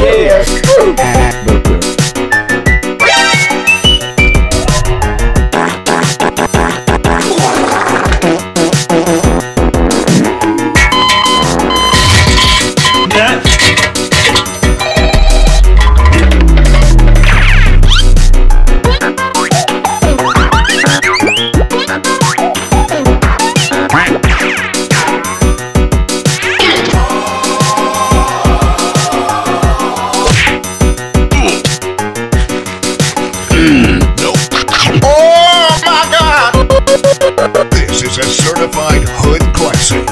Yeah, screw that. This is a certified hood classic.